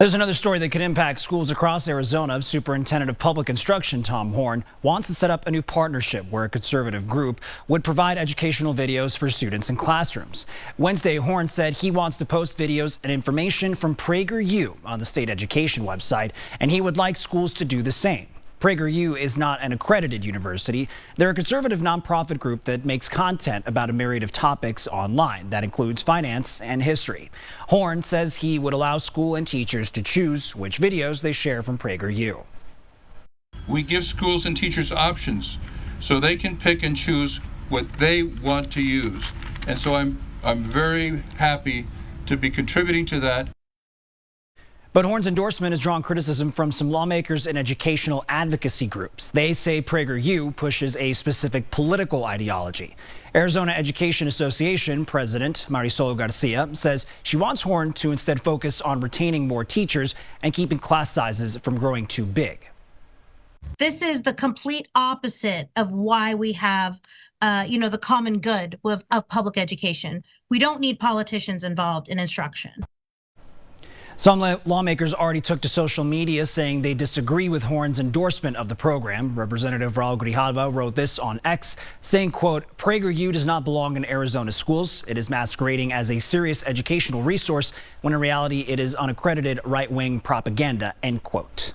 There's another story that could impact schools across Arizona. Superintendent of Public Instruction Tom Horne wants to set up a new partnership where a conservative group would provide educational videos for students in classrooms. Wednesday, Horne said he wants to post videos and information from PragerU on the state education website, and he would like schools to do the same. PragerU is not an accredited university. They're a conservative nonprofit group that makes content about a myriad of topics online. That includes finance and history. Horne says he would allow school and teachers to choose which videos they share from PragerU. We give schools and teachers options so they can pick and choose what they want to use. And so I'm, I'm very happy to be contributing to that. But Horne's endorsement has drawn criticism from some lawmakers and educational advocacy groups. They say PragerU pushes a specific political ideology. Arizona Education Association President Marisol Garcia says she wants Horne to instead focus on retaining more teachers and keeping class sizes from growing too big. This is the complete opposite of why we have, uh, you know, the common good of, of public education. We don't need politicians involved in instruction. Some lawmakers already took to social media saying they disagree with Horne's endorsement of the program. Representative Raul Grijalva wrote this on X, saying, quote, PragerU does not belong in Arizona schools. It is masquerading as a serious educational resource when in reality it is unaccredited right-wing propaganda, end quote.